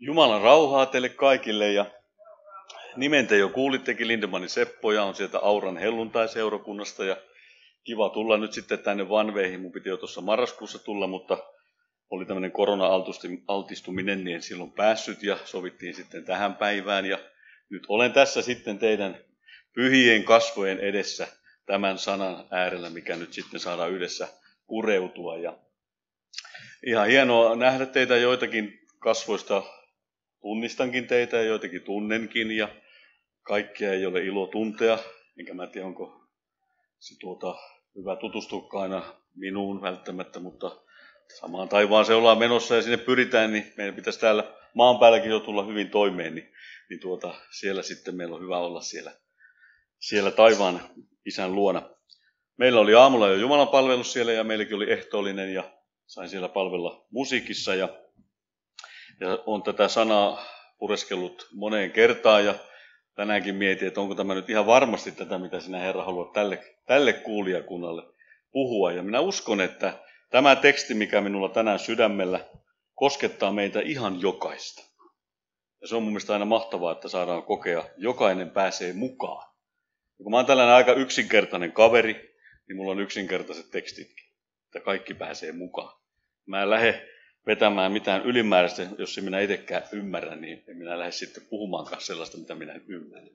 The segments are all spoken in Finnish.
Jumalan rauhaa teille kaikille ja nimen te jo kuulittekin, Lindemanin Seppoja on sieltä Auran helluntai-seurakunnasta ja kiva tulla nyt sitten tänne Vanveihin. Mun piti jo tuossa marraskuussa tulla, mutta oli tämmöinen korona-altistuminen, niin en silloin päässyt ja sovittiin sitten tähän päivään. Ja nyt olen tässä sitten teidän pyhien kasvojen edessä tämän sanan äärellä, mikä nyt sitten saadaan yhdessä pureutua. Ja ihan hienoa nähdä teitä joitakin kasvoista tunnistankin teitä ja joitakin tunnenkin ja kaikkea ei ole ilo tuntea. Enkä mä tiedä, onko se tuota, hyvä tutustua aina minuun välttämättä, mutta samaan taivaan se ollaan menossa ja sinne pyritään, niin meidän pitäisi täällä maan päälläkin jo tulla hyvin toimeen, niin, niin tuota, siellä sitten meillä on hyvä olla siellä, siellä taivaan isän luona. Meillä oli aamulla jo Jumalan palvelus siellä ja meilläkin oli ehtoollinen ja sain siellä palvella musiikissa ja ja on tätä sanaa pureskellut moneen kertaan ja tänäänkin mietin, että onko tämä nyt ihan varmasti tätä, mitä sinä Herra haluat tälle, tälle kuulijakunnalle puhua. Ja minä uskon, että tämä teksti, mikä minulla tänään sydämellä, koskettaa meitä ihan jokaista. Ja se on mun mielestä aina mahtavaa, että saadaan kokea, jokainen pääsee mukaan. Ja kun mä oon tällainen aika yksinkertainen kaveri, niin mulla on yksinkertaiset tekstitkin, että kaikki pääsee mukaan. Mä en lähde vetämään mitään ylimääräistä, jos minä itsekään ymmärrä, niin en minä lähde sitten puhumaankaan sellaista, mitä minä en ymmärrä.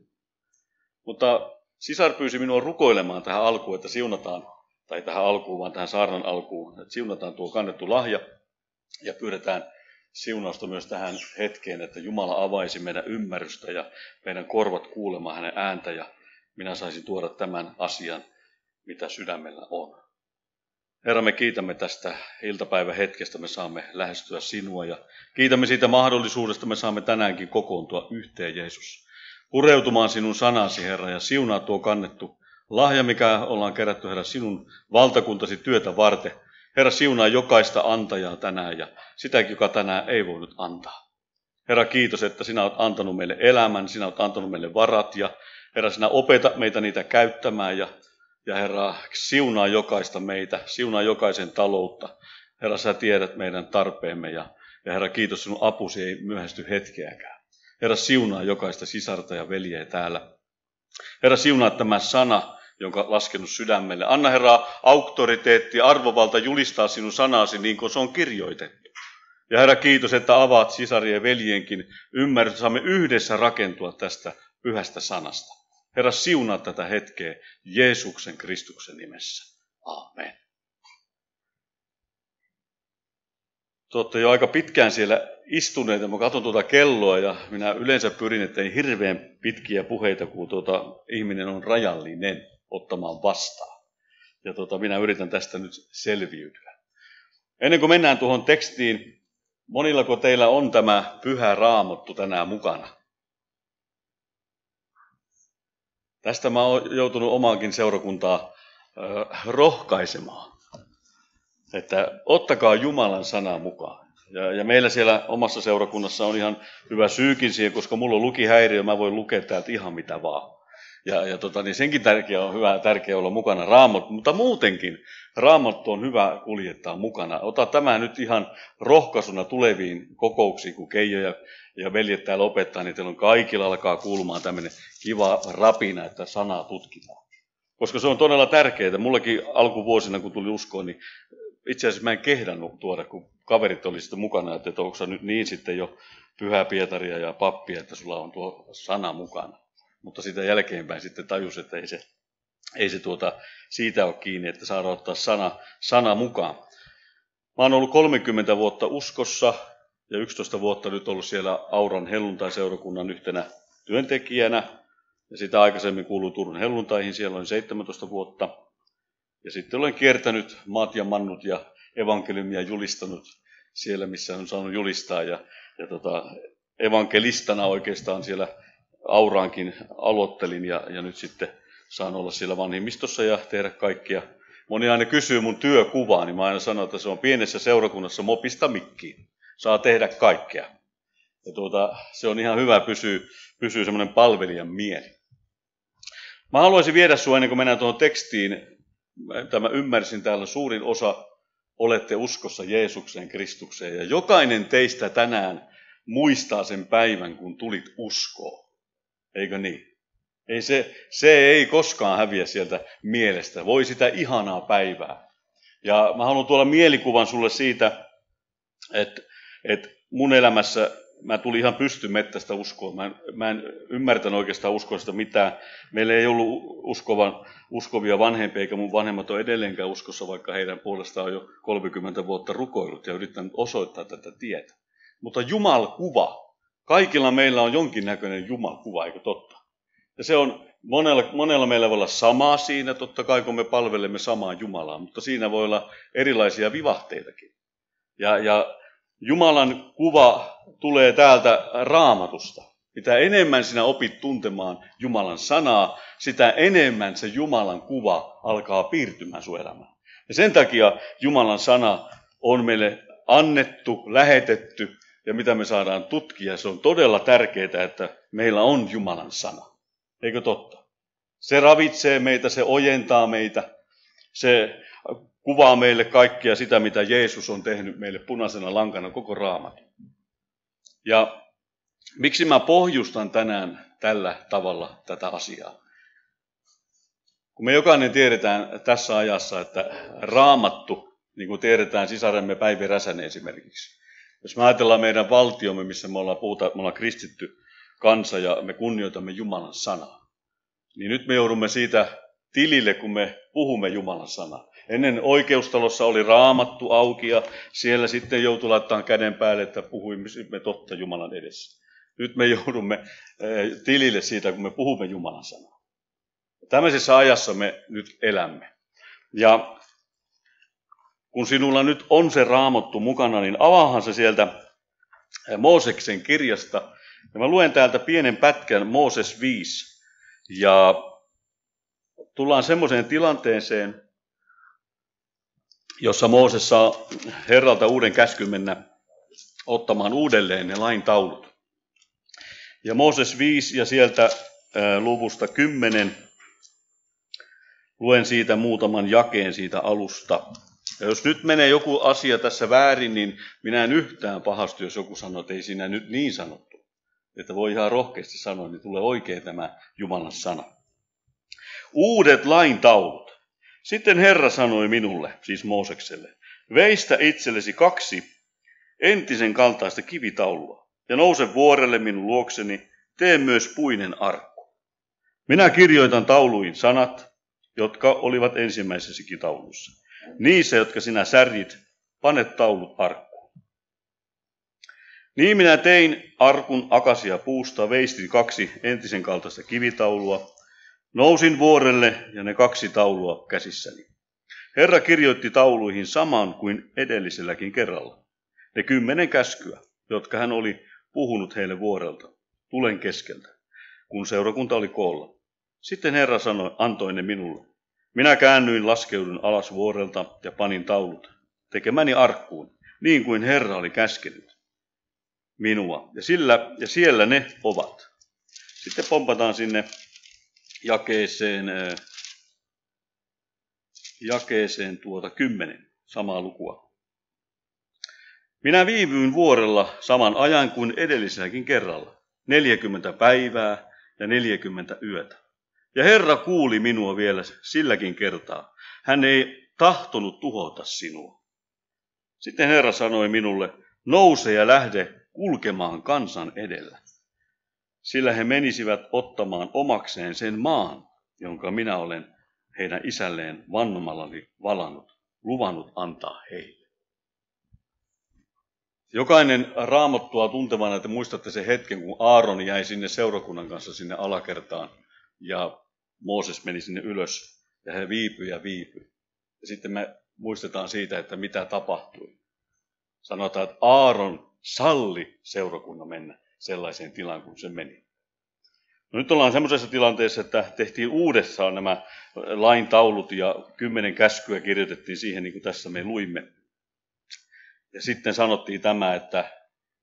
Mutta sisar pyysi minua rukoilemaan tähän alkuun, että siunataan, tai tähän alkuun, vaan tähän saarnan alkuun, että siunataan tuo kannettu lahja ja pyydetään siunausta myös tähän hetkeen, että Jumala avaisi meidän ymmärrystä ja meidän korvat kuulemaan hänen ääntä ja minä saisin tuoda tämän asian, mitä sydämellä on. Herra, me kiitämme tästä iltapäivän hetkestä, me saamme lähestyä sinua ja kiitämme siitä mahdollisuudesta, me saamme tänäänkin kokoontua yhteen, Jeesus. Pureutumaan sinun sanasi, Herra, ja siunaa tuo kannettu lahja, mikä ollaan kerätty, Herra, sinun valtakuntasi työtä varten. Herra, siunaa jokaista antajaa tänään ja sitäkin, joka tänään ei voinut antaa. Herra, kiitos, että sinä olet antanut meille elämän, sinä olet antanut meille varat ja Herra, sinä opeta meitä niitä käyttämään ja ja Herra, siunaa jokaista meitä, siunaa jokaisen taloutta. Herra, sä tiedät meidän tarpeemme ja, ja Herra, kiitos sinun apusi ei myöhästy hetkeäkään. Herra, siunaa jokaista sisarta ja veljeä täällä. Herra, siunaa tämä sana, jonka laskenut sydämelle. Anna Herra auktoriteetti ja arvovalta julistaa sinun sanasi niin kuin se on kirjoitettu. Ja Herra, kiitos, että avaat sisarien ja veljenkin ymmärrys, saamme yhdessä rakentua tästä pyhästä sanasta. Herra, siunaa tätä hetkeä Jeesuksen Kristuksen nimessä. Amen. Te olette jo aika pitkään siellä istuneet, mä katson tuota kelloa ja minä yleensä pyrin, että ei hirveän pitkiä puheita, kun tuota, ihminen on rajallinen ottamaan vastaan. Ja tuota, minä yritän tästä nyt selviytyä. Ennen kuin mennään tuohon tekstiin, monillako teillä on tämä pyhä raamattu tänään mukana? Tästä mä oon joutunut omaakin seurakuntaa rohkaisemaan, että ottakaa Jumalan sana mukaan. Ja, ja meillä siellä omassa seurakunnassa on ihan hyvä syykin siihen, koska mulla on lukihäiriö, mä voin lukea täältä ihan mitä vaan. Ja, ja tota, niin senkin tärkeä on hyvä, tärkeä olla mukana raamattu, mutta muutenkin raamattu on hyvä kuljettaa mukana. Ota tämä nyt ihan rohkaisuna tuleviin kokouksiin, kun Keijo ja, ja veljet täällä opettaa, niin teillä on kaikilla alkaa kuulumaan tämmöinen kiva rapina, että sanaa tutkitaan. Koska se on todella tärkeää. Mullakin alkuvuosina, kun tuli uskoon, niin itse asiassa mä en kehdannut tuoda, kun kaverit oli sitten mukana, että onko nyt niin sitten jo pyhää Pietaria ja pappia, että sulla on tuo sana mukana mutta sitä jälkeenpäin sitten tajus, että ei se, ei se tuota, siitä ole kiinni, että saadaan ottaa sana, sana mukaan. Mä oon ollut 30 vuotta uskossa ja 11 vuotta nyt ollut siellä Auran helluntai-seurakunnan yhtenä työntekijänä. Ja sitä aikaisemmin kuului Turun helluntaihin, siellä olen 17 vuotta. Ja sitten olen kiertänyt maat ja mannut ja evankeliumia julistanut siellä, missä on saanut julistaa. Ja, ja tota, evankelistana oikeastaan siellä Auraankin aloittelin ja, ja nyt sitten saan olla siellä vanhimmistossa ja tehdä kaikkia. Moni aina kysyy mun työkuvaa, niin mä aina sanon, että se on pienessä seurakunnassa mopista mikkiin. Saa tehdä kaikkea. Ja tuota, se on ihan hyvä pysyä, pysyä semmoinen palvelijan mieli. Mä haluaisin viedä sinua ennen kuin mennään tuohon tekstiin. Tämä ymmärsin täällä suurin osa olette uskossa Jeesukseen, Kristukseen. Ja jokainen teistä tänään muistaa sen päivän, kun tulit uskoon. Eikö niin? Ei se, se ei koskaan häviä sieltä mielestä. Voi sitä ihanaa päivää. Ja mä haluan tuolla mielikuvan sulle siitä, että, että mun elämässä mä tulin ihan pystymettästä uskoa. Mä en, mä en ymmärtänyt oikeastaan uskoa sitä mitään. Meillä ei ollut uskovan, uskovia vanhempia, eikä mun vanhemmat ole edelleenkään uskossa, vaikka heidän puolestaan on jo 30 vuotta rukoillut ja yrittänyt osoittaa tätä tietä. Mutta Jumalkuva. Kaikilla meillä on jonkinnäköinen Jumalkuva, eikö totta? Ja se on, monella, monella meillä voi olla samaa siinä, totta kai kun me palvelemme samaa Jumalaa, mutta siinä voi olla erilaisia vivahteitakin. Ja, ja Jumalan kuva tulee täältä raamatusta. Mitä enemmän sinä opit tuntemaan Jumalan sanaa, sitä enemmän se Jumalan kuva alkaa piirtymään sun elämään. Ja sen takia Jumalan sana on meille annettu, lähetetty ja mitä me saadaan tutkia. Se on todella tärkeää, että meillä on Jumalan sana. Eikö totta? Se ravitsee meitä, se ojentaa meitä, se kuvaa meille kaikkia sitä, mitä Jeesus on tehnyt meille punaisena lankana koko raamat. Ja miksi mä pohjustan tänään tällä tavalla tätä asiaa? Kun me jokainen tiedetään tässä ajassa, että raamattu, niin kuin tiedetään sisaremme Päivi Räsänen esimerkiksi. Jos me ajatellaan meidän valtiomme, missä me ollaan, puhuta, me ollaan kristitty kansa ja me kunnioitamme Jumalan sanaa, niin nyt me joudumme siitä tilille, kun me puhumme Jumalan sanaa. Ennen oikeustalossa oli raamattu auki ja siellä sitten joutui laittamaan käden päälle, että puhuimme totta Jumalan edessä. Nyt me joudumme eh, tilille siitä, kun me puhumme Jumalan sanaa. Tämmöisessä ajassa me nyt elämme. Ja kun sinulla nyt on se raamattu mukana, niin avaahan se sieltä eh, Mooseksen kirjasta. Ja mä luen täältä pienen pätkän, Mooses 5. Ja tullaan semmoiseen tilanteeseen, jossa Mooses saa Herralta uuden käskyn mennä ottamaan uudelleen ne lain taulut. Ja Mooses 5 ja sieltä luvusta 10 luen siitä muutaman jakeen siitä alusta. Ja jos nyt menee joku asia tässä väärin, niin minä en yhtään pahastu, jos joku sanoo, että ei siinä nyt niin sanottu. Että voi ihan rohkeasti sanoa, niin tulee oikein tämä Jumalan sana. Uudet lain taulut. Sitten Herra sanoi minulle, siis Moosekselle, veistä itsellesi kaksi entisen kaltaista kivitaulua ja nouse vuorelle minun luokseni, tee myös puinen arkku. Minä kirjoitan tauluihin sanat, jotka olivat ensimmäisessäkin taulussa. Niissä, jotka sinä särjit, pane taulut arkkuun. Niin minä tein arkun akasia puusta, veistin kaksi entisen kaltaista kivitaulua Nousin vuorelle ja ne kaksi taulua käsissäni. Herra kirjoitti tauluihin saman kuin edelliselläkin kerralla. Ne kymmenen käskyä, jotka hän oli puhunut heille vuorelta, tulen keskeltä, kun seurakunta oli koolla. Sitten Herra sanoi, antoi ne minulle. Minä käännyin, laskeudun alas vuorelta ja panin taulut, tekemäni arkkuun, niin kuin Herra oli käskenyt minua. Ja, sillä, ja siellä ne ovat. Sitten pompataan sinne jakeeseen, jakeeseen tuota kymmenen, samaa lukua. Minä viivyin vuorella saman ajan kuin edelliselläkin kerralla, 40 päivää ja 40 yötä. Ja Herra kuuli minua vielä silläkin kertaa. Hän ei tahtonut tuhota sinua. Sitten Herra sanoi minulle, nouse ja lähde kulkemaan kansan edellä sillä he menisivät ottamaan omakseen sen maan, jonka minä olen heidän isälleen vannomallani valannut, luvannut antaa heille. Jokainen raamattua tuntevana, että muistatte sen hetken, kun Aaron jäi sinne seurakunnan kanssa sinne alakertaan ja Mooses meni sinne ylös ja he viipyi ja viipyi. Ja sitten me muistetaan siitä, että mitä tapahtui. Sanotaan, että Aaron salli seurakunnan mennä sellaiseen tilaan, kun se meni. No nyt ollaan semmoisessa tilanteessa, että tehtiin uudessaan nämä lain taulut ja kymmenen käskyä kirjoitettiin siihen, niin kuin tässä me luimme. Ja sitten sanottiin tämä, että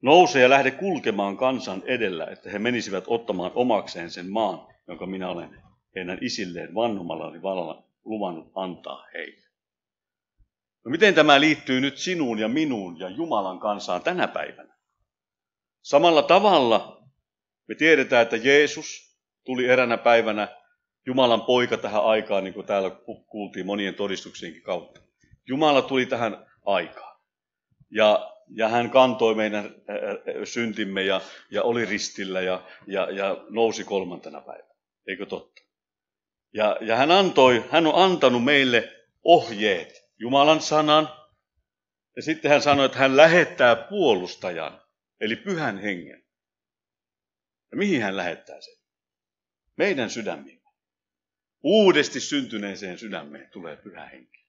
nouse ja lähde kulkemaan kansan edellä, että he menisivät ottamaan omakseen sen maan, jonka minä olen heidän isilleen vannomallani valalla luvannut antaa heille. No miten tämä liittyy nyt sinuun ja minuun ja Jumalan kansaan tänä päivänä? Samalla tavalla me tiedetään, että Jeesus tuli eränä päivänä Jumalan poika tähän aikaan, niin kuin täällä kuultiin monien todistuksienkin kautta. Jumala tuli tähän aikaan. Ja, ja hän kantoi meidän syntimme ja, ja oli ristillä ja, ja, ja nousi kolmantena päivänä. Eikö totta? Ja, ja hän, antoi, hän on antanut meille ohjeet, Jumalan sanan. Ja sitten hän sanoi, että hän lähettää puolustajan, eli pyhän hengen. Ja mihin hän lähettää sen? Meidän sydämiin. Uudesti syntyneeseen sydämeen tulee pyhä henki.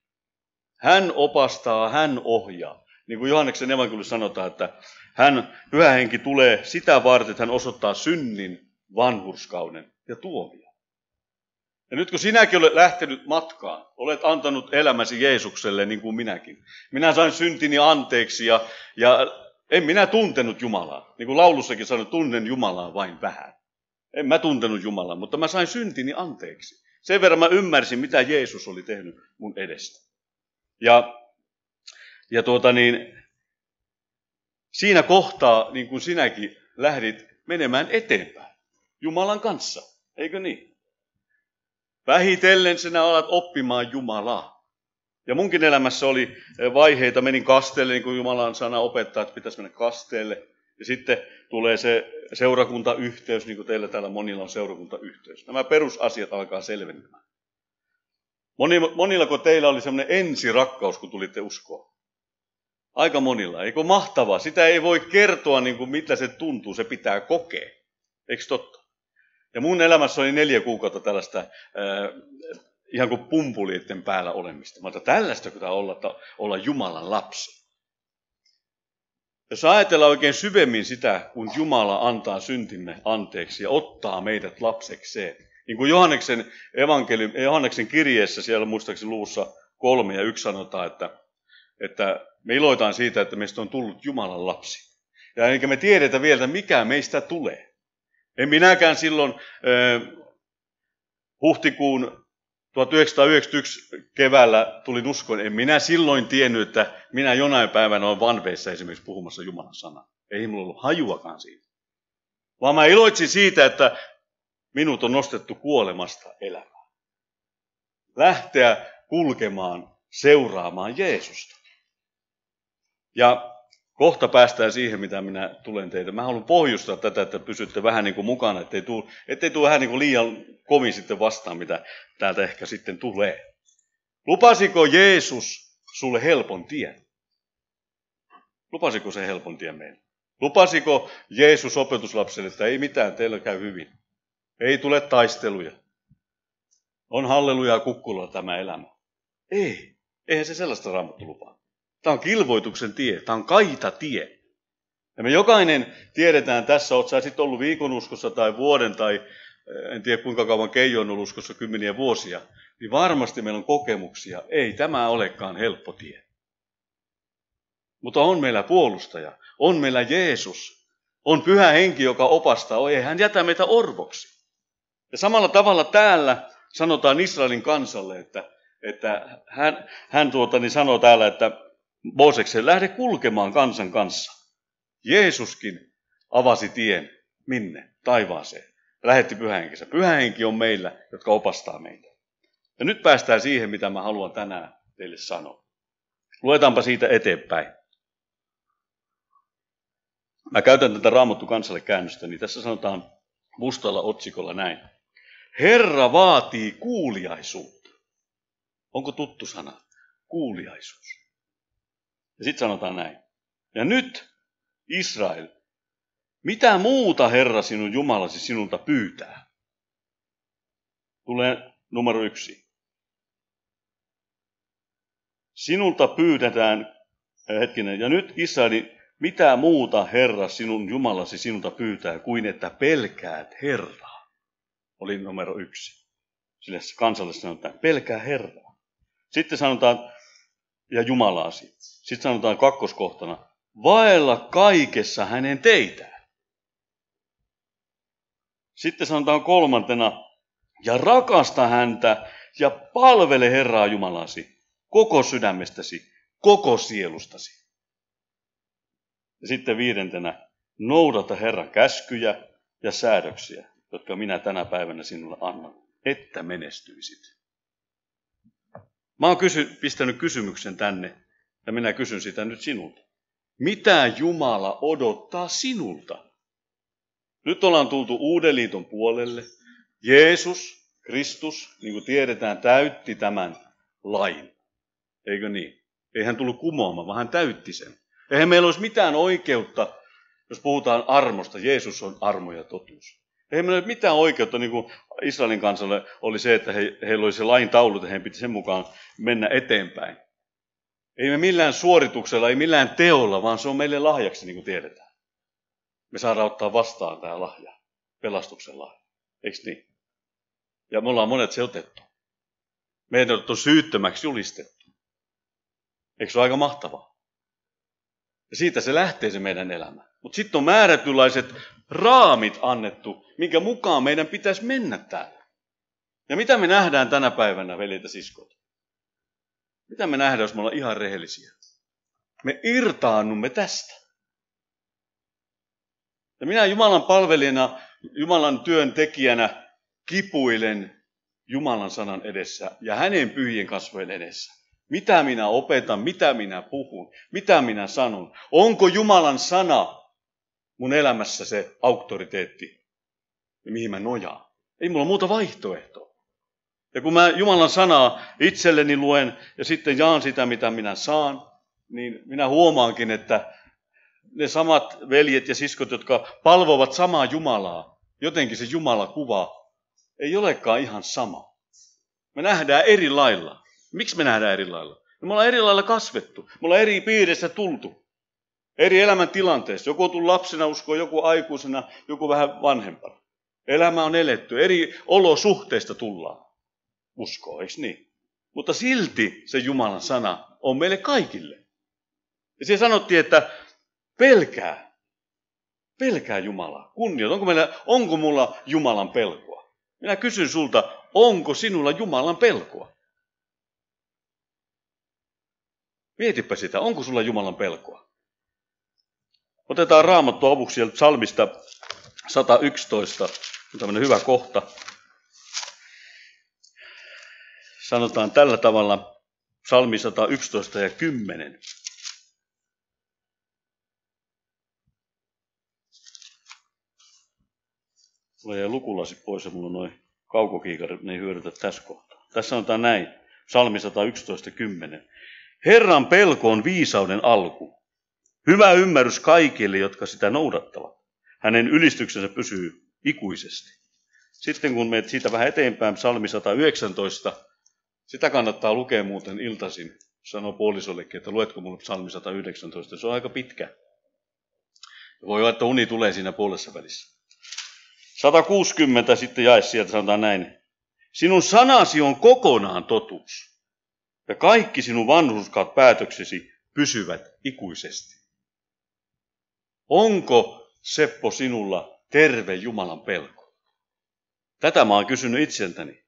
Hän opastaa, hän ohjaa. Niin kuin Johanneksen evankeliumissa sanotaan, että hän, pyhä henki tulee sitä varten, että hän osoittaa synnin, vanhurskauden ja tuomia. Ja nyt kun sinäkin olet lähtenyt matkaan, olet antanut elämäsi Jeesukselle niin kuin minäkin. Minä sain syntini anteeksi ja, ja en minä tuntenut Jumalaa. Niin kuin laulussakin sanoin, tunnen Jumalaa vain vähän. En mä tuntenut Jumalaa, mutta mä sain syntini anteeksi. Sen verran mä ymmärsin, mitä Jeesus oli tehnyt mun edestä. Ja, ja tuota niin, siinä kohtaa, niin kuin sinäkin lähdit menemään eteenpäin Jumalan kanssa, eikö niin? Vähitellen sinä alat oppimaan Jumalaa. Ja munkin elämässä oli vaiheita, menin kasteelle, niin kuin Jumalan sana opettaa, että pitäisi mennä kasteelle. Ja sitten tulee se seurakuntayhteys, niin kuin teillä täällä monilla on seurakuntayhteys. Nämä perusasiat alkaa selvenemään. Moni, monilla, kun teillä oli semmoinen ensirakkaus, kun tulitte uskoa. Aika monilla. Eikö mahtavaa? Sitä ei voi kertoa, niin kuin mitä se tuntuu. Se pitää kokea. Eikö totta? Ja mun elämässä oli neljä kuukautta tällaista äh, ihan kuin pumpuliitten päällä olemista. Mutta tällaista pitää olla, olla Jumalan lapsi. Jos ajatellaan oikein syvemmin sitä, kun Jumala antaa syntimme anteeksi ja ottaa meidät lapsekseen, niin kuin Johanneksen, evankelium, Johanneksen kirjeessä siellä muistaakseni luvussa kolme ja yksi sanotaan, että, että me iloitaan siitä, että meistä on tullut Jumalan lapsi. Ja eikä me tiedetä vielä, mikä meistä tulee. En minäkään silloin äh, huhtikuun 1991 keväällä tulin uskon, en minä silloin tiennyt, että minä jonain päivänä olen vanveissa esimerkiksi puhumassa Jumalan sanaa. Ei minulla ollut hajuakaan siitä. Vaan mä iloitsin siitä, että minut on nostettu kuolemasta elämään. Lähteä kulkemaan, seuraamaan Jeesusta. Ja kohta päästään siihen, mitä minä tulen teitä. Mä haluan pohjustaa tätä, että pysytte vähän niin kuin mukana, ettei tule, ettei tule vähän niin kuin liian kovin sitten vastaan, mitä täältä ehkä sitten tulee. Lupasiko Jeesus sulle helpon tien? Lupasiko se helpon tien meille? Lupasiko Jeesus opetuslapselle, että ei mitään, teillä käy hyvin. Ei tule taisteluja. On halleluja kukkulla tämä elämä. Ei, eihän se sellaista raamattu lupaa. Tämä on kilvoituksen tie, tämä on kaita tie. Ja me jokainen tiedetään tässä, olet sä sitten ollut viikonuskossa tai vuoden tai eh, en tiedä kuinka kauan Keijo on ollut uskossa kymmeniä vuosia, niin varmasti meillä on kokemuksia. Ei tämä olekaan helppo tie. Mutta on meillä puolustaja, on meillä Jeesus, on pyhä henki, joka opastaa. Ei hän jätä meitä orvoksi. Ja samalla tavalla täällä sanotaan Israelin kansalle, että, että hän, hän tuota, niin sanoo täällä, että Mooseksen lähde kulkemaan kansan kanssa. Jeesuskin avasi tien. Minne? Taivaaseen. Lähetti pyhähenkensä. Pyhähenki on meillä, jotka opastaa meitä. Ja nyt päästään siihen, mitä mä haluan tänään teille sanoa. Luetaanpa siitä eteenpäin. Mä käytän tätä Raamattu kansalle käännöstä, niin tässä sanotaan mustalla otsikolla näin. Herra vaatii kuuliaisuutta. Onko tuttu sana? Kuuliaisuus. Ja sitten sanotaan näin. Ja nyt, Israel, mitä muuta Herra sinun Jumalasi sinulta pyytää? Tulee numero yksi. Sinulta pyydetään, äh, hetkinen, ja nyt Israeli, mitä muuta Herra sinun Jumalasi sinulta pyytää, kuin että pelkäät Herraa? Oli numero yksi. Sille kansalle sanotaan, pelkää Herraa. Sitten sanotaan, ja Jumalaasi. Sitten sanotaan kakkoskohtana, vaella kaikessa hänen teitään. Sitten sanotaan kolmantena, ja rakasta häntä ja palvele Herraa Jumalasi koko sydämestäsi, koko sielustasi. Ja sitten viidentenä, Noudata Herran käskyjä ja säädöksiä, jotka minä tänä päivänä sinulle annan, että menestyisit. Mä oon kysy, pistänyt kysymyksen tänne, ja minä kysyn sitä nyt sinulta. Mitä Jumala odottaa sinulta? Nyt ollaan tultu uuden liiton puolelle. Jeesus, Kristus, niin kuin tiedetään, täytti tämän lain. Eikö niin? Ei hän tullut kumoamaan, vaan hän täytti sen. Eihän meillä olisi mitään oikeutta, jos puhutaan armosta. Jeesus on armo ja totuus. Ei meillä ole mitään oikeutta, niin kuin Israelin kansalle oli se, että he, heillä oli se lain taulu, että heidän piti sen mukaan mennä eteenpäin. Ei me millään suorituksella, ei millään teolla, vaan se on meille lahjaksi, niin kuin tiedetään. Me saadaan ottaa vastaan tämä lahja, pelastuksen lahja. Eikö niin? Ja me ollaan monet se otettu. Meidän on syyttömäksi julistettu. Eikö se ole aika mahtavaa? Ja siitä se lähtee se meidän elämä. Mutta sitten on määrätylaiset raamit annettu, minkä mukaan meidän pitäisi mennä täällä. Ja mitä me nähdään tänä päivänä, veljet ja siskot? Mitä me nähdään, jos me ollaan ihan rehellisiä? Me irtaannumme tästä. Ja minä Jumalan palvelijana, Jumalan työntekijänä kipuilen Jumalan sanan edessä ja hänen pyhien kasvojen edessä. Mitä minä opetan, mitä minä puhun, mitä minä sanon. Onko Jumalan sana mun elämässä se auktoriteetti, mihin mä nojaan? Ei mulla muuta vaihtoehtoa. Ja kun mä Jumalan sanaa itselleni luen ja sitten jaan sitä, mitä minä saan, niin minä huomaankin, että ne samat veljet ja siskot, jotka palvovat samaa Jumalaa, jotenkin se Jumala kuva ei olekaan ihan sama. Me nähdään eri lailla. Miksi me nähdään eri lailla? No me ollaan eri lailla kasvettu. Me ollaan eri piirissä tultu. Eri elämän tilanteessa. Joku on tullut lapsena uskoon, joku aikuisena, joku vähän vanhempana. Elämä on eletty. Eri olosuhteista tullaan uskoon, eikö niin? Mutta silti se Jumalan sana on meille kaikille. Ja siellä sanottiin, että pelkää. Pelkää Jumalaa. Kunnioita. Onko, meillä, onko mulla Jumalan pelkoa? Minä kysyn sulta, onko sinulla Jumalan pelkoa? Mietipä sitä, onko sulla Jumalan pelkoa? Otetaan raamattu avuksi sieltä salmista 111, on tämmöinen hyvä kohta. Sanotaan tällä tavalla, salmi 111 ja 10. Mulla jäi lukulasi pois ja mulla on noin kaukokiikarit, ne ei hyödytä tässä kohtaa. Tässä sanotaan näin, salmi 111.10. Herran pelko on viisauden alku. Hyvä ymmärrys kaikille, jotka sitä noudattavat. Hänen ylistyksensä pysyy ikuisesti. Sitten kun menet siitä vähän eteenpäin, salmi 119, sitä kannattaa lukea muuten iltaisin. Sano puolisollekin, että luetko mulle psalmi 119. Se on aika pitkä. Voi olla, että uni tulee siinä puolessa välissä. 160 sitten jae sieltä, sanotaan näin. Sinun sanasi on kokonaan totuus. Ja kaikki sinun vanhuskaat päätöksesi pysyvät ikuisesti. Onko, Seppo, sinulla terve Jumalan pelko? Tätä mä oon kysynyt itseltäni.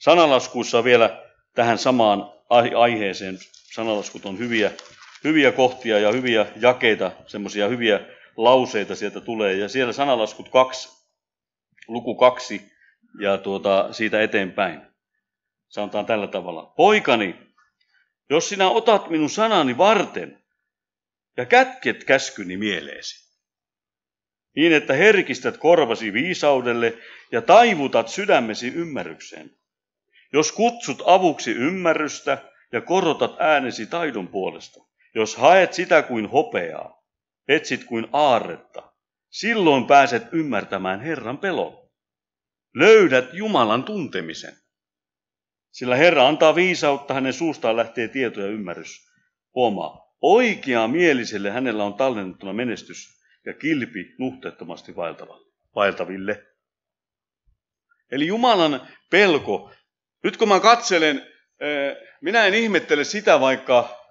Sanalaskuissa vielä tähän samaan aiheeseen, sanalaskut on hyviä, hyviä kohtia ja hyviä jakeita, semmoisia hyviä lauseita sieltä tulee. Ja siellä sanalaskut kaksi, luku kaksi ja tuota, siitä eteenpäin. Sanotaan tällä tavalla. Poikani, jos sinä otat minun sanani varten ja kätket käskyni mieleesi, niin että herkistät korvasi viisaudelle ja taivutat sydämesi ymmärrykseen, jos kutsut avuksi ymmärrystä ja korotat äänesi taidon puolesta, jos haet sitä kuin hopeaa, etsit kuin aarretta, silloin pääset ymmärtämään Herran pelon. Löydät Jumalan tuntemisen. Sillä Herra antaa viisautta, hänen suustaan lähtee tieto ja ymmärrys. Huomaa, oikeaa mieliselle hänellä on tallennettuna menestys ja kilpi nuhteettomasti vaeltaville. Eli Jumalan pelko nyt kun mä katselen, minä en ihmettele sitä, vaikka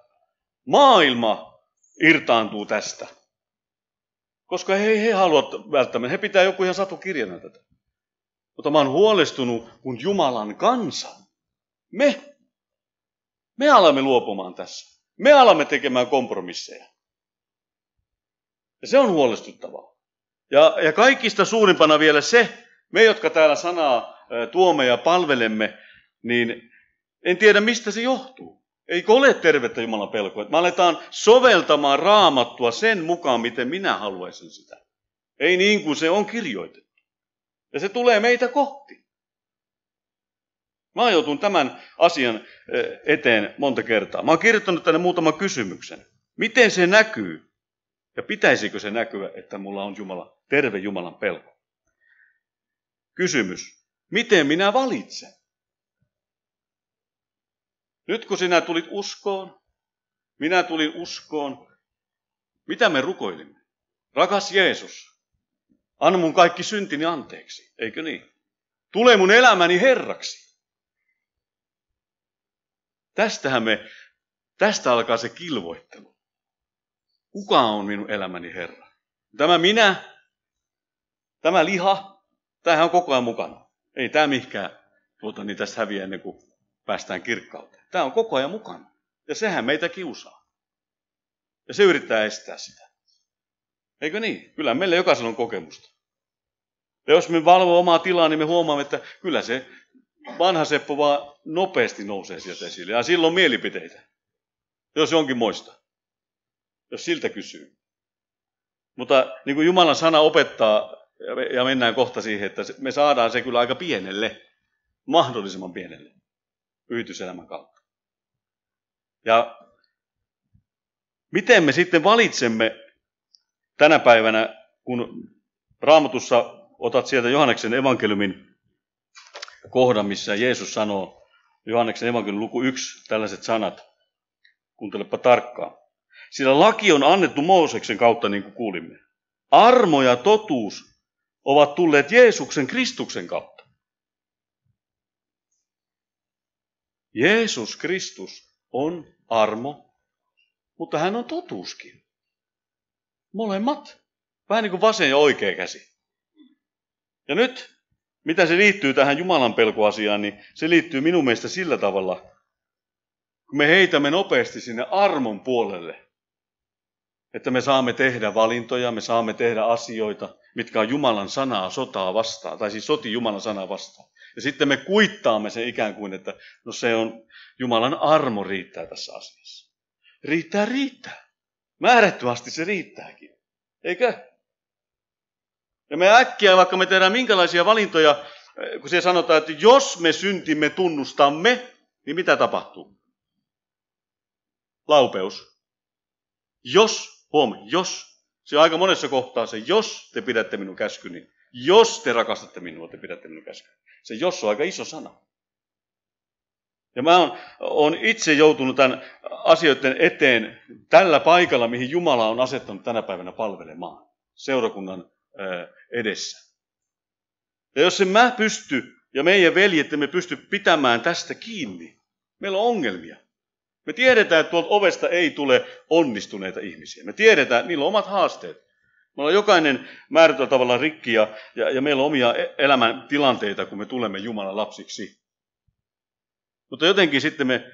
maailma irtaantuu tästä. Koska he, he haluavat välttämättä, he pitää joku ihan satukirjana tätä. Mutta mä oon huolestunut, kun Jumalan kansa, me, me alamme luopumaan tässä. Me alamme tekemään kompromisseja. Ja se on huolestuttavaa. Ja, ja kaikista suurimpana vielä se, me jotka täällä sanaa tuomme ja palvelemme, niin en tiedä mistä se johtuu. Eikö ole tervettä Jumalan pelkoa? Me aletaan soveltamaan raamattua sen mukaan, miten minä haluaisin sitä. Ei niin kuin se on kirjoitettu. Ja se tulee meitä kohti. Mä joutun tämän asian eteen monta kertaa. Mä oon kirjoittanut tänne muutaman kysymyksen. Miten se näkyy? Ja pitäisikö se näkyä, että mulla on Jumala, terve Jumalan pelko? Kysymys. Miten minä valitsen? Nyt kun sinä tulit uskoon, minä tulin uskoon, mitä me rukoilimme? Rakas Jeesus, anna mun kaikki syntini anteeksi, eikö niin? Tule mun elämäni Herraksi. Tästähän me, tästä alkaa se kilvoittelu. Kuka on minun elämäni Herra? Tämä minä, tämä liha, tämähän on koko ajan mukana. Ei tämä mihinkään tuota, niin tästä häviä ennen kuin päästään kirkkauteen. Tämä on koko ajan mukana. Ja sehän meitä kiusaa. Ja se yrittää estää sitä. Eikö niin? Kyllä meillä jokaisella on kokemusta. Ja jos me valvoo omaa tilaa, niin me huomaamme, että kyllä se vanha Seppo vaan nopeasti nousee sieltä esille. Ja silloin mielipiteitä. Jos jonkin moista. Jos siltä kysyy. Mutta niin kuin Jumalan sana opettaa, ja mennään kohta siihen, että me saadaan se kyllä aika pienelle, mahdollisimman pienelle yrityselämän kautta. Ja miten me sitten valitsemme tänä päivänä, kun raamatussa otat sieltä Johanneksen evankeliumin kohdan, missä Jeesus sanoo, Johanneksen evankeliumin luku 1, tällaiset sanat. Kuuntelepa tarkkaan. Sillä laki on annettu Mooseksen kautta, niin kuin kuulimme. Armo ja totuus ovat tulleet Jeesuksen Kristuksen kautta. Jeesus Kristus on armo, mutta hän on totuuskin. Molemmat. Vähän niin kuin vasen ja oikea käsi. Ja nyt, mitä se liittyy tähän Jumalan pelkoasiaan, niin se liittyy minun mielestä sillä tavalla, kun me heitämme nopeasti sinne armon puolelle, että me saamme tehdä valintoja, me saamme tehdä asioita, mitkä on Jumalan sanaa sotaa vastaan, tai siis soti Jumalan sanaa vastaan. Ja sitten me kuittaamme sen ikään kuin, että no se on, Jumalan armo riittää tässä asiassa. Riittää, riittää. Määrättyvästi se riittääkin. Eikö? Ja me äkkiä, vaikka me tehdään minkälaisia valintoja, kun se sanotaan, että jos me syntimme tunnustamme, niin mitä tapahtuu? Laupeus. Jos, huom, jos, se on aika monessa kohtaa se, jos te pidätte minun käskyni, jos te rakastatte minua, te pidätte minun käskyni. Se jos on aika iso sana. Ja mä oon, oon itse joutunut tämän asioiden eteen tällä paikalla, mihin Jumala on asettanut tänä päivänä palvelemaan. Seurakunnan edessä. Ja jos en mä pysty ja meidän veljettemme pysty pitämään tästä kiinni, meillä on ongelmia. Me tiedetään, että tuolta ovesta ei tule onnistuneita ihmisiä. Me tiedetään, että niillä on omat haasteet. Me ollaan jokainen määrätyllä tavalla rikki ja, ja, ja meillä on omia e-, elämän tilanteita, kun me tulemme Jumalan lapsiksi. Mutta jotenkin sitten me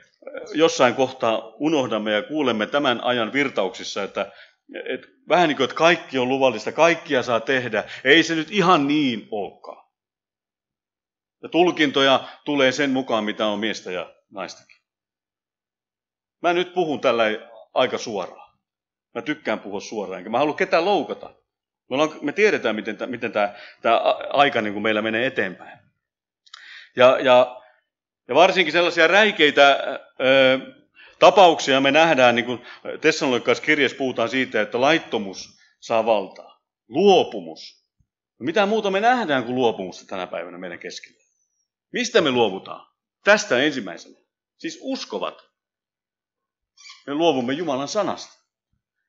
jossain kohtaa unohdamme ja kuulemme tämän ajan virtauksissa, että, että vähän niin kuin, että kaikki on luvallista, kaikkia saa tehdä. Ei se nyt ihan niin olekaan. Ja tulkintoja tulee sen mukaan, mitä on miestä ja naistakin. Mä nyt puhun tällä aika suoraan. Mä tykkään puhua suoraan, enkä mä halua ketään loukata. Me, ollaan, me tiedetään, miten, tämä, miten tämä, tämä aika niin kuin meillä menee eteenpäin. Ja, ja, ja varsinkin sellaisia räikeitä ö, tapauksia me nähdään, niin kuin Tessalonikas kirjassa puhutaan siitä, että laittomuus saa valtaa. Luopumus. No mitä muuta me nähdään kuin luopumusta tänä päivänä meidän keskellä? Mistä me luovutaan? Tästä ensimmäisenä. Siis uskovat. Me luovumme Jumalan sanasta.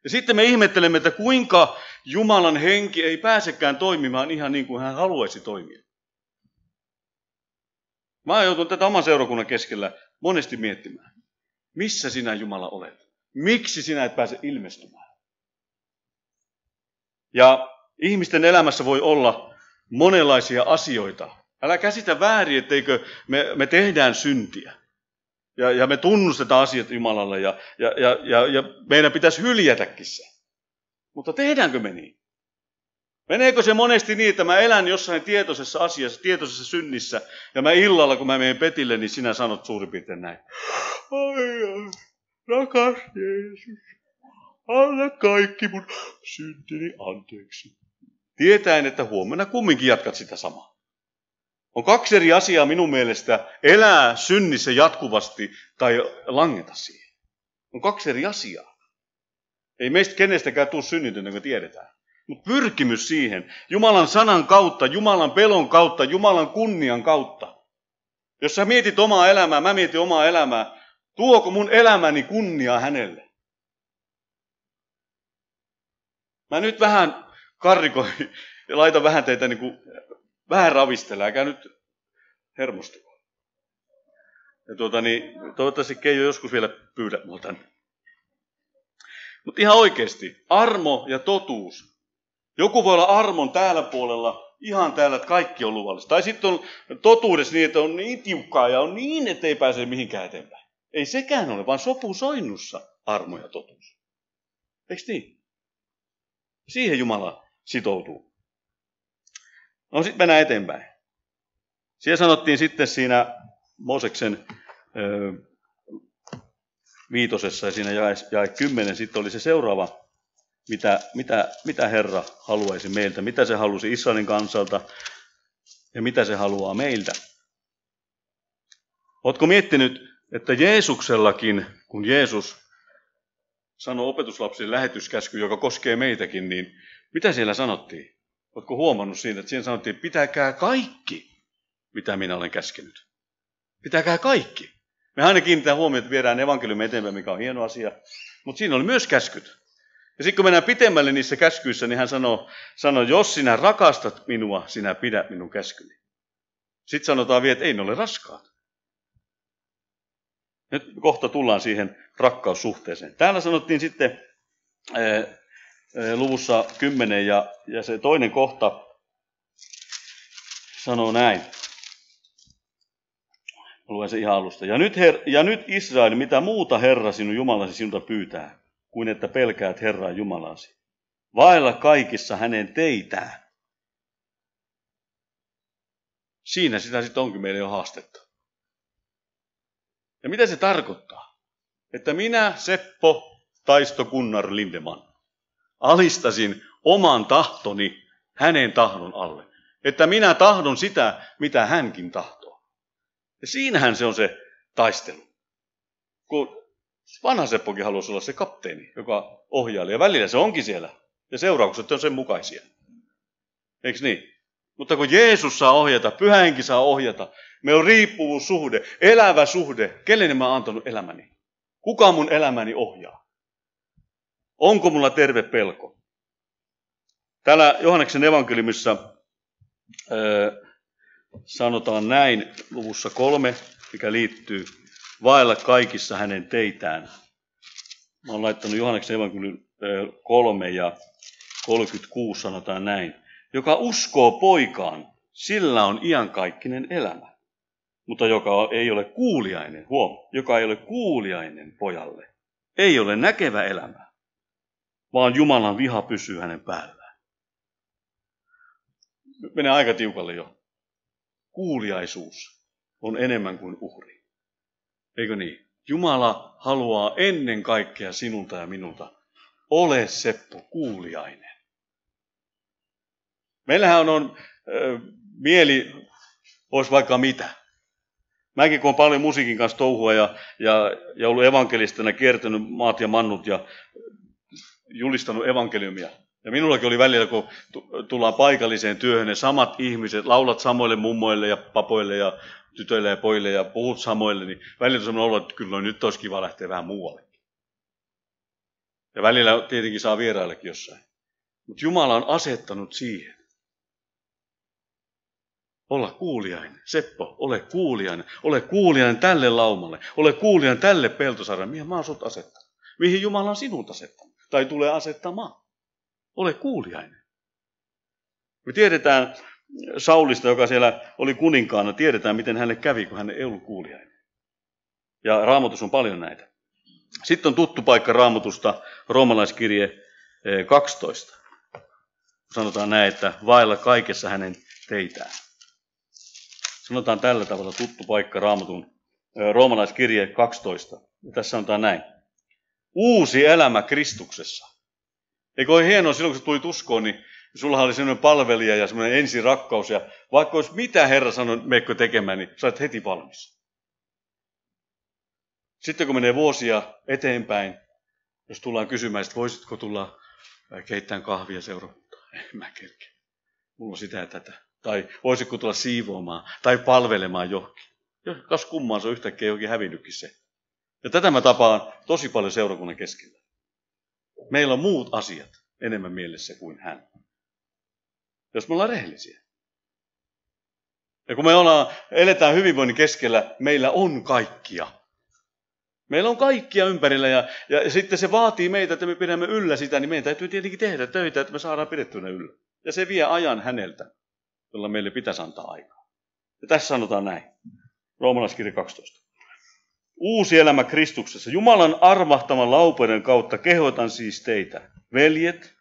Ja sitten me ihmettelemme, että kuinka Jumalan henki ei pääsekään toimimaan ihan niin kuin hän haluaisi toimia. Mä joutun tätä oman seurakunnan keskellä monesti miettimään. Missä sinä Jumala olet? Miksi sinä et pääse ilmestymään? Ja ihmisten elämässä voi olla monenlaisia asioita. Älä käsitä väärin, etteikö me, me tehdään syntiä. Ja, ja me tunnustetaan asiat Jumalalle ja, ja, ja, ja, ja meidän pitäisi hyljätäkin se. Mutta tehdäänkö me niin? Meneekö se monesti niin, että mä elän jossain tietoisessa asiassa, tietoisessa synnissä, ja mä illalla, kun mä menen petille, niin sinä sanot suurin piirtein näin. Ai, rakas Jeesus, anna kaikki mun syntini anteeksi. Tietäen, että huomenna kumminkin jatkat sitä samaa. On kaksi eri asiaa minun mielestä elää synnissä jatkuvasti tai langeta siihen. On kaksi eri asiaa. Ei meistä kenestäkään tule synnitön, kun tiedetään. Mutta pyrkimys siihen, Jumalan sanan kautta, Jumalan pelon kautta, Jumalan kunnian kautta. Jos sä mietit omaa elämää, mä mietin omaa elämää, tuoko mun elämäni kunniaa hänelle? Mä nyt vähän karrikoin ja laitan vähän teitä niin kuin, vähän ravistella, älkää nyt hermostuko. Ja tuota, niin, toivottavasti Keijo joskus vielä pyydä tänne. Mutta ihan oikeasti, armo ja totuus. Joku voi olla armon täällä puolella, ihan täällä, että kaikki on luvallista. Tai sitten on totuudessa niin, että on niin tiukkaa ja on niin, että ei pääse mihinkään eteenpäin. Ei sekään ole, vaan sopu soinnussa armo ja totuus. Eikö niin? Siihen Jumala sitoutuu. No sitten mennään eteenpäin. Siellä sanottiin sitten siinä Moseksen ö, viitosessa ja siinä jae, jae 10 sitten oli se seuraava, mitä, mitä, mitä Herra haluaisi meiltä, mitä se halusi Israelin kansalta ja mitä se haluaa meiltä. Oletko miettinyt, että Jeesuksellakin, kun Jeesus sanoi opetuslapsille lähetyskäsky, joka koskee meitäkin, niin mitä siellä sanottiin? Oletko huomannut siitä, että siinä sanottiin, pitäkää kaikki, mitä minä olen käskenyt. Pitäkää kaikki. Me aina kiinnitetään huomioon, että viedään evankeliumi eteenpäin, mikä on hieno asia. Mutta siinä oli myös käskyt. Ja sitten kun mennään pitemmälle niissä käskyissä, niin hän sanoo, sanoo, jos sinä rakastat minua, sinä pidät minun käskyni. Sitten sanotaan vielä, että ei ne ole raskaat. Nyt kohta tullaan siihen rakkaussuhteeseen. Täällä sanottiin sitten luvussa 10 ja, ja se toinen kohta sanoo näin. Luen se ihan alusta. Ja nyt, her, ja nyt Israel, mitä muuta Herra sinun Jumalasi sinulta pyytää, kuin että pelkäät Herraa Jumalasi. Vailla kaikissa hänen teitään. Siinä sitä sitten onkin meille jo haastetta. Ja mitä se tarkoittaa? Että minä, Seppo Taisto Gunnar Lindeman, alistasin oman tahtoni hänen tahdon alle. Että minä tahdon sitä, mitä hänkin tahtoo. Ja siinähän se on se taistelu. Kun vanha Seppokin halusi olla se kapteeni, joka ohjailee. Ja välillä se onkin siellä. Ja seuraukset on sen mukaisia. Eikö niin? Mutta kun Jeesus saa ohjata, pyhänkin saa ohjata, me on riippuvuussuhde, elävä suhde. Kelle mä oon antanut elämäni? Kuka mun elämäni ohjaa? Onko mulla terve pelko? Täällä Johanneksen evankeliumissa äh, sanotaan näin luvussa kolme, mikä liittyy vailla kaikissa hänen teitään. Mä oon laittanut Johanneksen evankeliumin äh, kolme ja 36 sanotaan näin. Joka uskoo poikaan, sillä on iankaikkinen elämä. Mutta joka ei ole kuuliainen, huom, joka ei ole kuuliainen pojalle, ei ole näkevä elämä, vaan Jumalan viha pysyy hänen päällään. Menee aika tiukalle jo. Kuuliaisuus on enemmän kuin uhri. Eikö niin? Jumala haluaa ennen kaikkea sinulta ja minulta. Ole Seppo kuuliainen. Meillähän on, äh, mieli, olisi vaikka mitä. Mäkin kun olen paljon musiikin kanssa touhua ja, ja, ja ollut evankelistana, kiertänyt maat ja mannut ja julistanut evankeliumia. Ja minullakin oli välillä, kun tullaan paikalliseen työhön, ne samat ihmiset, laulat samoille mummoille ja papoille ja tytöille ja poille ja puhut samoille, niin välillä on olo, että kyllä nyt olisi kiva lähteä vähän muualle. Ja välillä tietenkin saa vieraillekin jossain. Mutta Jumala on asettanut siihen. Olla kuuliainen. Seppo, ole kuuliainen. Ole kuuliainen tälle laumalle. Ole kuuliainen tälle peltosarjalle. Mihin mä oon sut asettanut? Mihin Jumala on sinut asettanut? Tai tulee asettamaan. Ole kuuliainen. Me tiedetään Saulista, joka siellä oli kuninkaana, tiedetään miten hänelle kävi, kun hän ei ollut kuuliainen. Ja raamatus on paljon näitä. Sitten on tuttu paikka raamatusta, roomalaiskirje 12. Sanotaan näin, että vailla kaikessa hänen teitään. Sanotaan tällä tavalla tuttu paikka raamatun roomalaiskirje 12. Ja tässä sanotaan näin. Uusi elämä Kristuksessa. Eikö ole hienoa silloin, kun sä tulit uskoon, niin sulla oli sellainen palvelija ja semmoinen ensirakkaus. Ja vaikka olisi mitä Herra sanoi, meikö tekemään, niin sä olet heti valmis. Sitten kun menee vuosia eteenpäin, jos tullaan kysymään, että voisitko tulla keittämään kahvia seurakuntaan. En mä kerkeä. Mulla on sitä ja tätä. Tai voisitko tulla siivoamaan tai palvelemaan johonkin. Kas kummaan se on yhtäkkiä johonkin hävinnytkin se. Ja tätä mä tapaan tosi paljon seurakunnan keskellä. Meillä on muut asiat enemmän mielessä kuin hän. Jos me ollaan rehellisiä. Ja kun me ollaan, eletään hyvinvoinnin keskellä, meillä on kaikkia. Meillä on kaikkia ympärillä ja, ja sitten se vaatii meitä, että me pidämme yllä sitä, niin meidän täytyy tietenkin tehdä töitä, että me saadaan pidettyä ne yllä. Ja se vie ajan häneltä, jolla meille pitäisi antaa aikaa. Ja tässä sanotaan näin. Roomalaiskirja 12. Uusi elämä Kristuksessa. Jumalan armahtaman laupeuden kautta kehotan siis teitä, veljet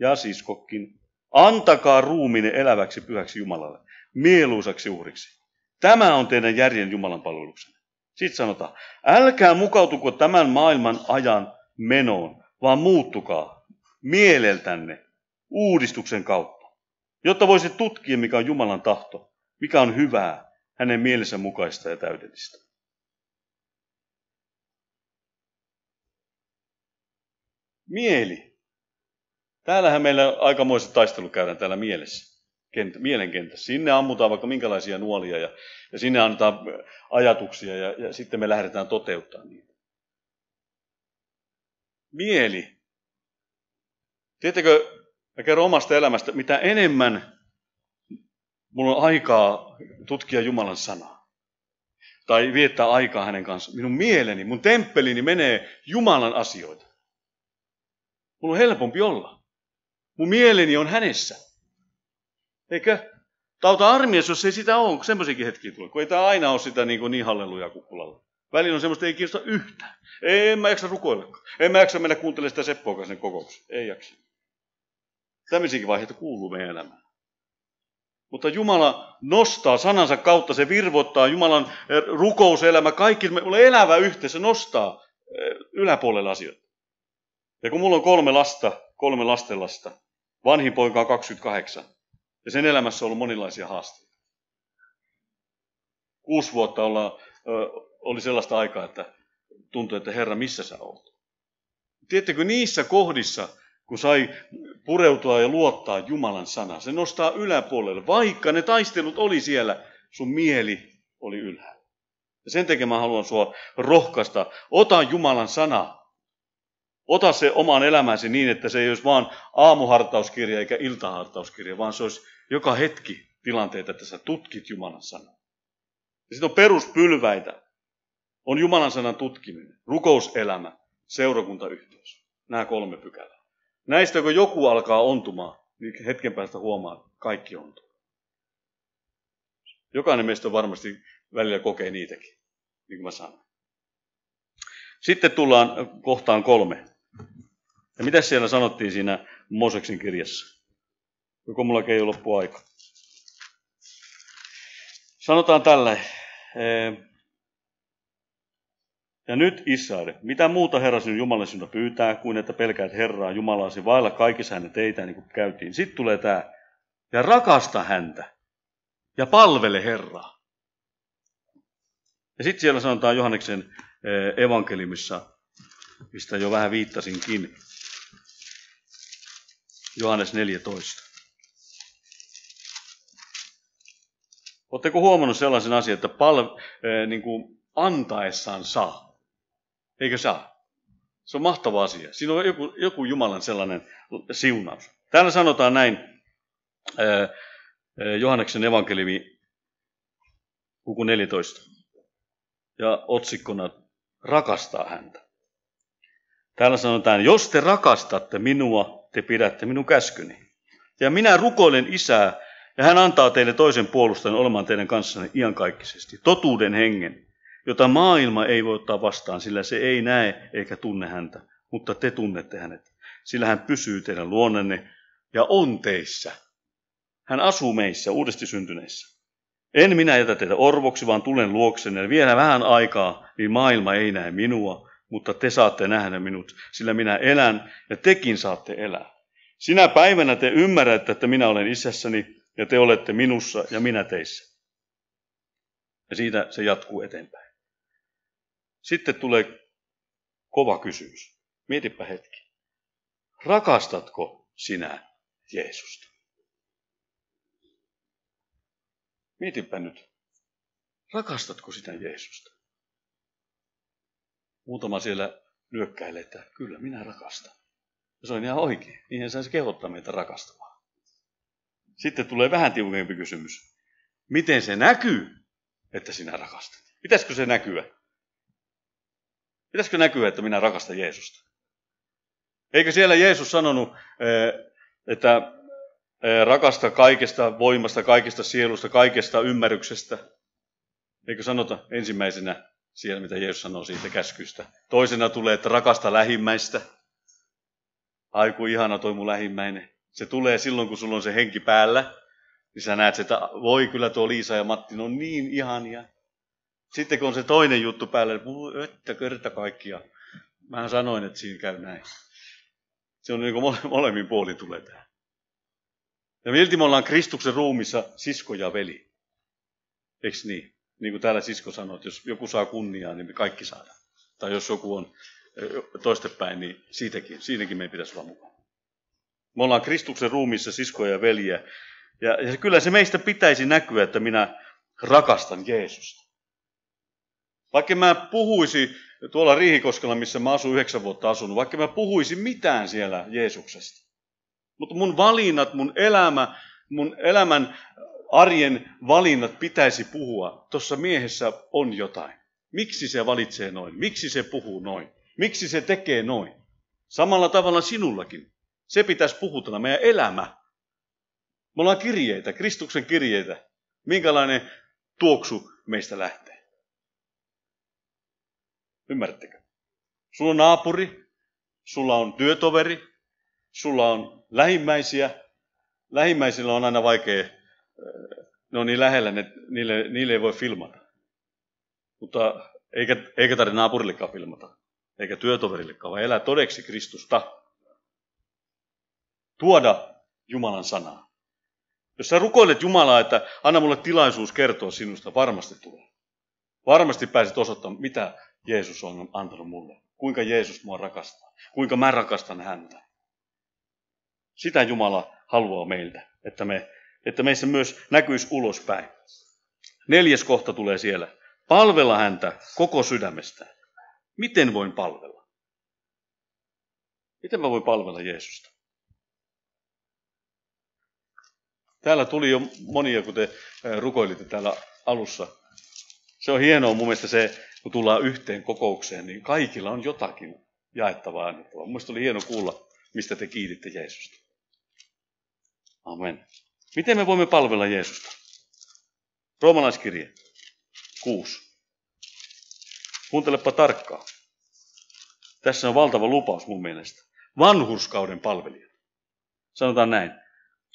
ja siskokkin, antakaa ruuminen eläväksi pyhäksi Jumalalle, mieluisaksi uhriksi. Tämä on teidän järjen Jumalan palveluksen. Sitten sanotaan, älkää mukautuko tämän maailman ajan menoon, vaan muuttukaa mieleltänne uudistuksen kautta, jotta voisit tutkia, mikä on Jumalan tahto, mikä on hyvää, hänen mielensä mukaista ja täydellistä. Mieli. Täällähän meillä aikamoiset taistelu käydään täällä mielessä kenttä, mielenkentä. Sinne ammutaan vaikka minkälaisia nuolia ja, ja sinne annetaan ajatuksia ja, ja sitten me lähdetään toteuttamaan niitä. Mieli. Tiedättekö, mä kerron omasta elämästä, mitä enemmän mulla on aikaa tutkia Jumalan sanaa tai viettää aikaa hänen kanssaan. Minun mieleni, mun temppelini menee Jumalan asioita. Mulla on helpompi olla. Mun mieleni on hänessä. Eikö? Tauta armias, jos ei sitä ole, semmoisiakin hetkiä tulee. Kun ei tämä aina ole sitä niin, kuin niin halleluja kukkulalla. Välillä on semmoista, ei kiinnosta yhtään. Ei, en mä jaksa rukoillakaan. En mä jaksa mennä kuuntelemaan sitä Seppoa kanssa kokouksia. Ei jaksa. Tämmöisiäkin vaiheita kuuluu meidän elämään. Mutta Jumala nostaa sanansa kautta, se virvottaa Jumalan eh, rukouselämä, kaikki, mulla elävä yhteisö nostaa eh, yläpuolella asioita. Ja kun mulla on kolme lasta, kolme lastenlasta, vanhin poika on 28, ja sen elämässä on ollut monilaisia haasteita. Kuusi vuotta olla, oli sellaista aikaa, että tuntui, että Herra, missä sä olet? Tiedättekö, niissä kohdissa, kun sai pureutua ja luottaa Jumalan sanaa, se nostaa yläpuolelle. Vaikka ne taistelut oli siellä, sun mieli oli ylhäällä. Ja sen takia mä haluan sua rohkaista. Ota Jumalan sana. Ota se omaan elämäsi niin, että se ei olisi vaan aamuhartauskirja eikä iltahartauskirja, vaan se olisi joka hetki tilanteita, että sä tutkit Jumalan sanaa. Ja sitten on peruspylväitä. On Jumalan sanan tutkiminen, rukouselämä, seurakuntayhteys. Nämä kolme pykälää. Näistä kun joku alkaa ontumaan, niin hetken päästä huomaa, kaikki ontuu. Jokainen meistä varmasti välillä kokee niitäkin, niin kuin mä sanoin. Sitten tullaan kohtaan kolme. Ja mitä siellä sanottiin siinä Moseksin kirjassa? Joko mulla ei loppu aika. Sanotaan tällä. Eh, ja nyt Israel, mitä muuta Herra sinun Jumalan sinulta pyytää, kuin että pelkäät Herraa Jumalaasi vailla kaikissa hänen teitä, niin kuin käytiin. Sitten tulee tämä, ja rakasta häntä, ja palvele Herraa. Ja sitten siellä sanotaan Johanneksen eh, evankeliumissa, mistä jo vähän viittasinkin, Johannes 14. Oletteko huomannut sellaisen asian, että pal, äh, niin kuin antaessaan saa? Eikö saa? Se on mahtava asia. Siinä on joku, joku Jumalan sellainen siunaus. Täällä sanotaan näin, äh, Johanneksen evankeliumi, luku 14. Ja otsikkona rakastaa häntä. Täällä sanotaan, jos te rakastatte minua, te pidätte minun käskyni. Ja minä rukoilen isää, ja hän antaa teille toisen puolustajan olemaan teidän kanssanne iankaikkisesti, totuuden hengen, jota maailma ei voi ottaa vastaan, sillä se ei näe eikä tunne häntä, mutta te tunnette hänet. sillä hän pysyy teidän luonnenne ja on teissä. Hän asuu meissä, uudesti syntyneissä. En minä jätä teitä orvoksi, vaan tulen luoksenne vielä vähän aikaa, niin maailma ei näe minua, mutta te saatte nähdä minut, sillä minä elän ja tekin saatte elää. Sinä päivänä te ymmärrätte, että minä olen isässäni ja te olette minussa ja minä teissä. Ja siitä se jatkuu eteenpäin. Sitten tulee kova kysymys. Mietipä hetki. Rakastatko sinä Jeesusta? Mietipä nyt. Rakastatko sinä Jeesusta? Muutama siellä nyökkäilee, että kyllä minä rakastan. Ja se on ihan oikein. Niinhän saisi kehottaa meitä rakastamaan. Sitten tulee vähän tiukempi kysymys. Miten se näkyy, että sinä rakastat? Pitäisikö se näkyä? Pitäisikö näkyä, että minä rakastan Jeesusta? Eikö siellä Jeesus sanonut, eh, että eh, rakasta kaikesta voimasta, kaikesta sielusta, kaikesta ymmärryksestä? Eikö sanota ensimmäisenä siellä, mitä Jeesus sanoo siitä käskystä? Toisena tulee, että rakasta lähimmäistä. Aiku ihana toi mun lähimmäinen. Se tulee silloin, kun sulla on se henki päällä. Niin sä näet, että voi kyllä tuo Liisa ja Matti, ne on niin ihania. Sitten kun on se toinen juttu päällä, että kerta kaikkia. Mä sanoin, että siinä käy näin. Se on niin kuin molemmin puoli tulee tähän. Ja milti me ollaan Kristuksen ruumissa sisko ja veli. Eikö niin? Niin kuin täällä sisko sanoi, että jos joku saa kunniaa, niin me kaikki saadaan. Tai jos joku on toistepäin, niin siitäkin, siinäkin meidän pitäisi olla mukana. Me ollaan Kristuksen ruumissa siskoja ja veliä. Ja, ja kyllä se meistä pitäisi näkyä, että minä rakastan Jeesusta. Vaikka mä puhuisi tuolla Riihikoskella, missä mä asun yhdeksän vuotta asunut, vaikka mä puhuisin mitään siellä Jeesuksesta. Mutta mun valinnat, mun elämä, mun elämän arjen valinnat pitäisi puhua. Tuossa miehessä on jotain. Miksi se valitsee noin? Miksi se puhuu noin? Miksi se tekee noin? Samalla tavalla sinullakin. Se pitäisi puhutella, meidän elämä. Me ollaan kirjeitä, Kristuksen kirjeitä. Minkälainen tuoksu meistä lähtee? Ymmärrättekö? Sulla on naapuri, sulla on työtoveri, sulla on lähimmäisiä. Lähimmäisillä on aina vaikea, ne on niin lähellä, että niille, niille ei voi filmata. Mutta eikä, eikä tarvitse naapurillekaan filmata, eikä työtoverillekaan, vaan elää todeksi Kristusta. Tuoda Jumalan sanaa. Jos sä rukoilet Jumalaa, että anna mulle tilaisuus kertoa sinusta, varmasti tulee. Varmasti pääset osoittamaan, mitä Jeesus on antanut mulle. Kuinka Jeesus mua rakastaa. Kuinka mä rakastan häntä. Sitä Jumala haluaa meiltä, että, me, että meissä myös näkyisi ulospäin. Neljäs kohta tulee siellä. Palvella häntä koko sydämestä. Miten voin palvella? Miten mä voin palvella Jeesusta? Täällä tuli jo monia, kuten rukoilitte täällä alussa. Se on hienoa mun mielestä se, kun tullaan yhteen kokoukseen, niin kaikilla on jotakin jaettavaa annettavaa. Mielestäni oli hieno kuulla, mistä te kiititte Jeesusta. Amen. Miten me voimme palvella Jeesusta? Roomalaiskirje 6. Kuuntelepa tarkkaan. Tässä on valtava lupaus mun mielestä. Vanhurskauden palvelija. Sanotaan näin.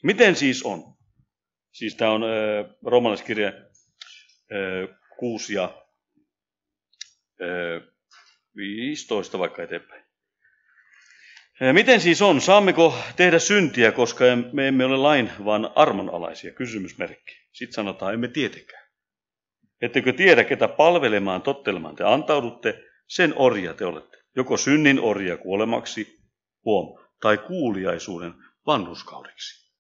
Miten siis on? Siis tämä on äh, äh, 6 ja 15 vaikka eteenpäin. Miten siis on? Saammeko tehdä syntiä, koska me emme ole lain, vaan armonalaisia? Kysymysmerkki. Sitten sanotaan, emme tietenkään. Ettekö tiedä, ketä palvelemaan, tottelemaan te antaudutte, sen orja te olette. Joko synnin orja kuolemaksi, huom, tai kuuliaisuuden vanhuskaudeksi.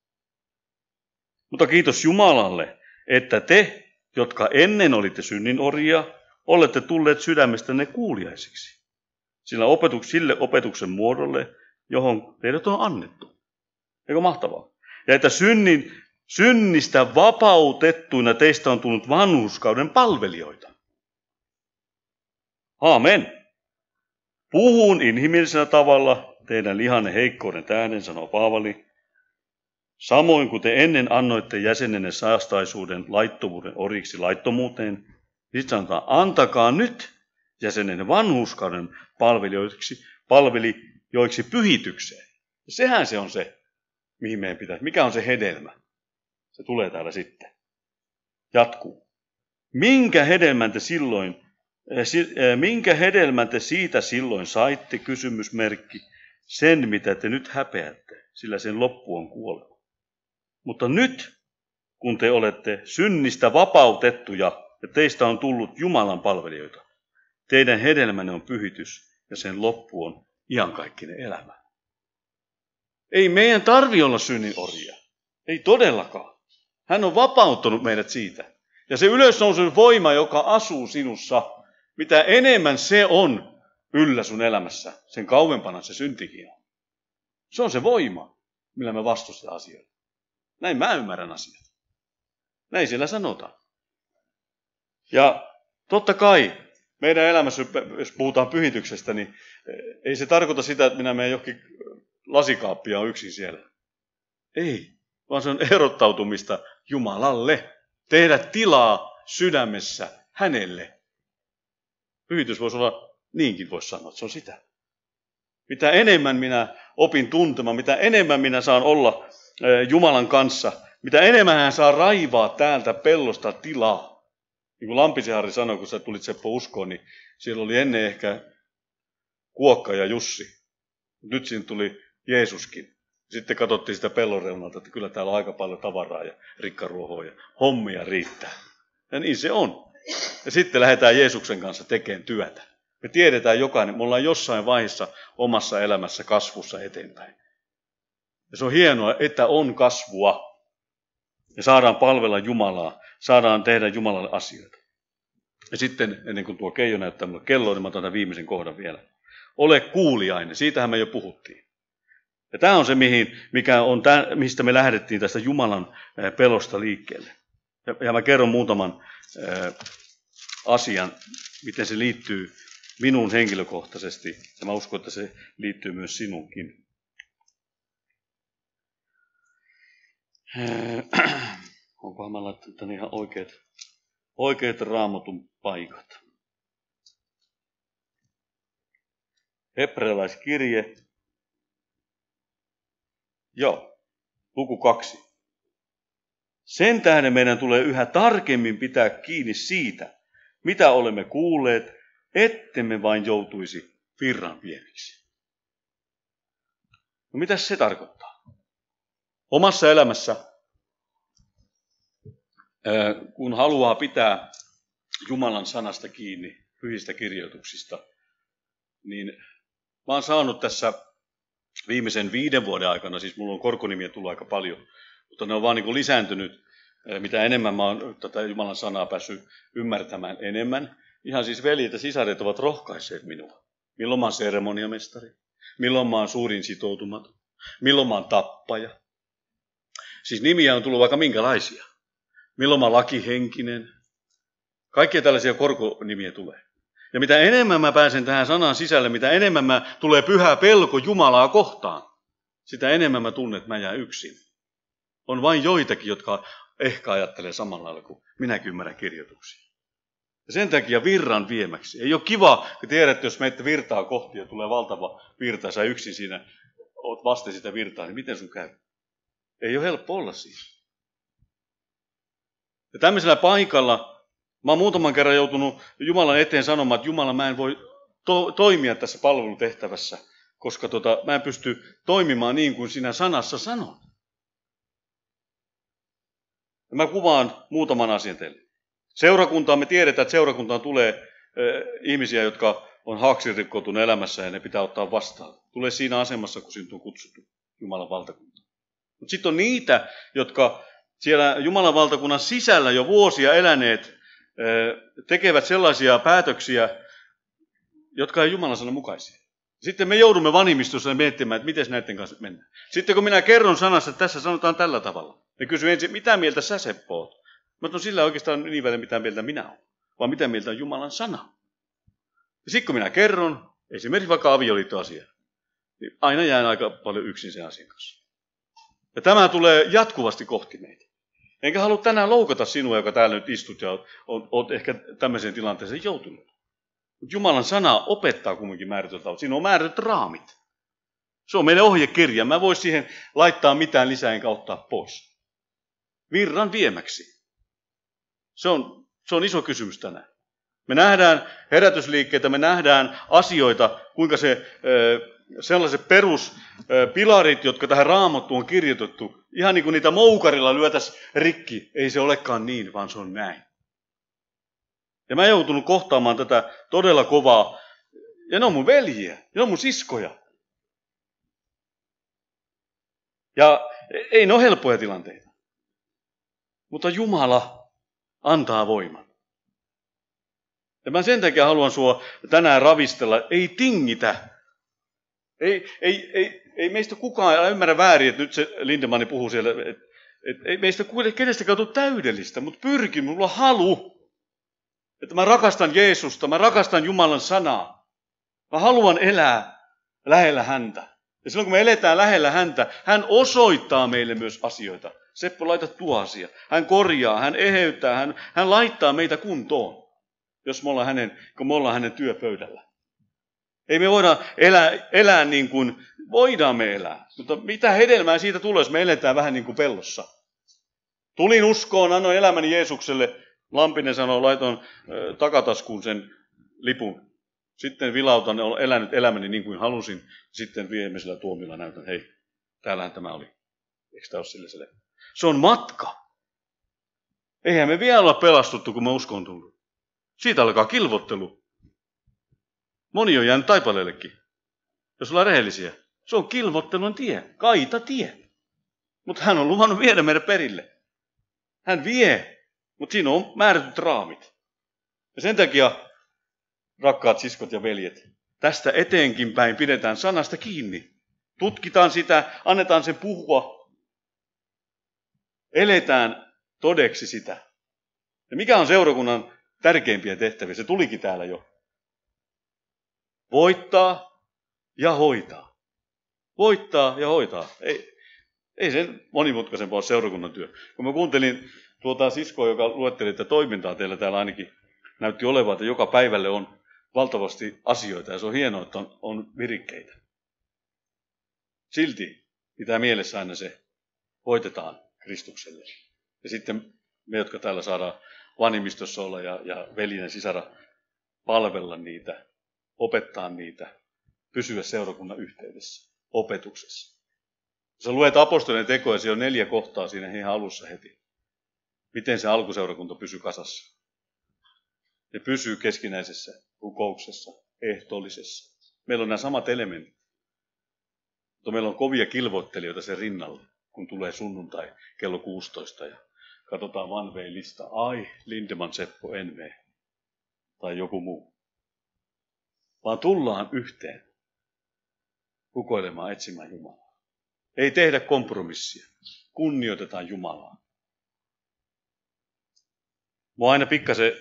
Mutta kiitos Jumalalle, että te, jotka ennen olitte synnin orjia, olette tulleet sydämestänne kuuliaisiksi. Sillä opetus, sille opetuksen muodolle, johon teidät on annettu. Eikö mahtavaa? Ja että synnin, synnistä vapautettuina teistä on tullut vanhuskauden palvelijoita. Aamen. Puhun inhimillisellä tavalla teidän lihanne heikkouden tähden, sanoo Paavali. Samoin kuin te ennen annoitte jäsenenne saastaisuuden laittomuuden oriksi laittomuuteen, sitten sanotaan, antakaa nyt jäsenen vanhuskauden palvelijoiksi, palvelijoiksi pyhitykseen. Ja sehän se on se, mihin meidän pitäisi. Mikä on se hedelmä? Se tulee täällä sitten. Jatkuu. Minkä hedelmän te silloin, eh, eh, minkä hedelmän te siitä silloin saitte, kysymysmerkki, sen mitä te nyt häpeätte, sillä sen loppu on kuolema. Mutta nyt, kun te olette synnistä vapautettuja ja teistä on tullut Jumalan palvelijoita, teidän hedelmänne on pyhitys ja sen loppu on iankaikkinen elämä. Ei meidän tarvi olla synnin orjia. Ei todellakaan. Hän on vapauttanut meidät siitä. Ja se ylösnousun voima, joka asuu sinussa, mitä enemmän se on yllä sun elämässä, sen kauempana se syntikin on. Se on se voima, millä me vastustetaan asioita. Näin mä ymmärrän asiat. Näin siellä sanotaan. Ja totta kai meidän elämässä, jos puhutaan pyhityksestä, niin ei se tarkoita sitä, että minä menen johonkin lasikaappia on yksin siellä. Ei, vaan se on erottautumista Jumalalle. Tehdä tilaa sydämessä hänelle. Pyhitys voisi olla, niinkin voisi sanoa, että se on sitä. Mitä enemmän minä opin tuntemaan, mitä enemmän minä saan olla Jumalan kanssa, mitä enemmän hän saa raivaa täältä pellosta tilaa. Niin kuin Lampisen sanoi, kun sä tulit Seppo uskoon, niin siellä oli ennen ehkä Kuokka ja Jussi. Nyt siinä tuli Jeesuskin. Sitten katsottiin sitä pellon reunalta, että kyllä täällä on aika paljon tavaraa ja rikkaruohoa ja hommia riittää. Ja niin se on. Ja sitten lähdetään Jeesuksen kanssa tekemään työtä. Me tiedetään jokainen, me ollaan jossain vaiheessa omassa elämässä kasvussa eteenpäin. Ja se on hienoa, että on kasvua. Ja saadaan palvella Jumalaa, saadaan tehdä Jumalalle asioita. Ja sitten, ennen kuin tuo Keijo näyttää mulle kelloa, niin mä otan tämän viimeisen kohdan vielä. Ole kuuliainen, siitähän me jo puhuttiin. Ja tämä on se, mihin, mikä on tämän, mistä me lähdettiin tästä Jumalan pelosta liikkeelle. Ja, ja mä kerron muutaman ää, asian, miten se liittyy minuun henkilökohtaisesti. Ja mä uskon, että se liittyy myös sinunkin. Onkohan mä laittanut tänne ihan oikeat, oikeat raamatun paikat. Hebrealaiskirje, Joo, luku kaksi. Sen tähden meidän tulee yhä tarkemmin pitää kiinni siitä, mitä olemme kuulleet, ettemme vain joutuisi virran viemiksi. No mitä se tarkoittaa? Omassa elämässä, kun haluaa pitää Jumalan sanasta kiinni, pyhistä kirjoituksista, niin mä oon saanut tässä viimeisen viiden vuoden aikana, siis mulla on korkonimiä tullut aika paljon, mutta ne on vaan niin lisääntynyt, mitä enemmän mä oon tätä Jumalan sanaa päässyt ymmärtämään enemmän. Ihan siis veljet ja sisaret ovat rohkaisseet minua. Milloin mä oon seremoniamestari, milloin mä oon suurin sitoutumaton, milloin mä oon tappaja. Siis nimiä on tullut vaikka minkälaisia. Milloin lakihenkinen. Kaikkia tällaisia korkonimiä tulee. Ja mitä enemmän mä pääsen tähän sanan sisälle, mitä enemmän mä tulee pyhä pelko Jumalaa kohtaan, sitä enemmän mä tunnen, että mä jään yksin. On vain joitakin, jotka ehkä ajattelee samalla lailla kuin minäkin ymmärrän kirjoituksia. Ja sen takia virran viemäksi. Ei ole kiva, kun tiedät, jos meitä virtaa kohti ja tulee valtava virta, sä yksin siinä oot vasten sitä virtaa, niin miten sun käy? Ei ole helppo olla siinä. Ja tämmöisellä paikalla Mä oon muutaman kerran joutunut Jumalan eteen sanomaan, että Jumala, mä en voi to- toimia tässä palvelutehtävässä, koska tota, mä en pysty toimimaan niin kuin sinä sanassa sanot. Ja mä kuvaan muutaman asian teille. Seurakuntaan, me tiedetään, että seurakuntaan tulee äh, ihmisiä, jotka on haaksirikkoutunut elämässä ja ne pitää ottaa vastaan. Tulee siinä asemassa, kun sinut on kutsuttu Jumalan valtakuntaan. Mutta sitten on niitä, jotka siellä Jumalan valtakunnan sisällä jo vuosia eläneet tekevät sellaisia päätöksiä, jotka ei Jumalan sanan mukaisia. Sitten me joudumme vanimistossa miettimään, että miten näiden kanssa mennään. Sitten kun minä kerron sanassa, että tässä sanotaan tällä tavalla, ne kysyy ensin, mitä mieltä sä Seppo oot? Mä sanon, sillä oikeastaan niin välillä, mitä mieltä minä olen, vaan mitä mieltä on Jumalan sana. Ja sitten kun minä kerron, esimerkiksi vaikka avioliittoasia, niin aina jään aika paljon yksin sen asian kanssa. Ja tämä tulee jatkuvasti kohti meitä. Enkä halua tänään loukata sinua, joka täällä nyt istut ja olet ehkä tämmöiseen tilanteeseen joutunut. Mutta Jumalan sana opettaa kumminkin määriteltä. Siinä on määrätyt raamit. Se on meidän ohjekirja. Mä voin siihen laittaa mitään lisää enkä ottaa pois. Virran viemäksi. Se on, se on iso kysymys tänään. Me nähdään herätysliikkeitä, me nähdään asioita, kuinka se, sellaiset peruspilarit, jotka tähän raamattuun on kirjoitettu, ihan niin kuin niitä moukarilla lyötäisi rikki. Ei se olekaan niin, vaan se on näin. Ja mä joutunut kohtaamaan tätä todella kovaa. Ja ne on mun veljiä, ne on mun siskoja. Ja ei ne ole helppoja tilanteita. Mutta Jumala antaa voiman. Ja mä sen takia haluan sua tänään ravistella. Ei tingitä. Ei, ei, ei, ei meistä kukaan, älä ymmärrä väärin, että nyt se Lindemanni puhuu siellä, että, että ei meistä kenestäkään tule täydellistä, mutta pyrki, mulla on halu, että mä rakastan Jeesusta, mä rakastan Jumalan sanaa. Mä haluan elää lähellä häntä. Ja silloin kun me eletään lähellä häntä, hän osoittaa meille myös asioita. Seppo, laita tuo asia. Hän korjaa, hän eheyttää, hän, hän laittaa meitä kuntoon, jos me ollaan hänen, kun me ollaan hänen työpöydällä. Ei me voida elää, elää niin kuin voidaan me elää. Mutta mitä hedelmää siitä tulee, jos me eletään vähän niin kuin pellossa? Tulin uskoon, annoin elämäni Jeesukselle. Lampinen sanoo, laitoin takataskuun sen lipun. Sitten vilautan, olen elänyt elämäni niin kuin halusin. Sitten viimeisenä tuomilla näytän, hei, täällähän tämä oli. Eikö tämä ole sille? Se on matka. Eihän me vielä olla pelastuttu, kun me uskon tullut. Siitä alkaa kilvottelu. Moni on jäänyt taipaleellekin, jos ollaan rehellisiä. Se on kilvottelun tie, kaita tie. Mutta hän on luvannut viedä meidän perille. Hän vie, mutta siinä on määrätyt raamit. Ja sen takia, rakkaat siskot ja veljet, tästä eteenkin päin pidetään sanasta kiinni. Tutkitaan sitä, annetaan sen puhua. Eletään todeksi sitä. Ja mikä on seurakunnan tärkeimpiä tehtäviä? Se tulikin täällä jo. Voittaa ja hoitaa. Voittaa ja hoitaa. Ei, ei sen monimutkaisempaa ole seurakunnan työ. Kun mä kuuntelin tuota siskoa, joka luetteli, että toimintaa teillä täällä ainakin näytti olevan, että joka päivälle on valtavasti asioita ja se on hienoa, että on, on virikkeitä. Silti pitää mielessä aina se, voitetaan Kristukselle. Ja sitten me, jotka täällä saadaan vanhimmistossa olla ja, ja veljen sisara palvella niitä, opettaa niitä, pysyä seurakunnan yhteydessä, opetuksessa. Jos luet apostolien tekoja, siellä on neljä kohtaa siinä ihan alussa heti. Miten se alkuseurakunta pysyy kasassa. Ne pysyy keskinäisessä rukouksessa, ehtoollisessa. Meillä on nämä samat elementit. Mutta meillä on kovia kilvoittelijoita sen rinnalla, kun tulee sunnuntai kello 16 ja katsotaan vanveen lista. Ai, Lindeman Seppo NV tai joku muu. Vaan tullaan yhteen rukoilemaan, etsimään Jumalaa. Ei tehdä kompromissia. Kunnioitetaan Jumalaa. Mua aina pikkasen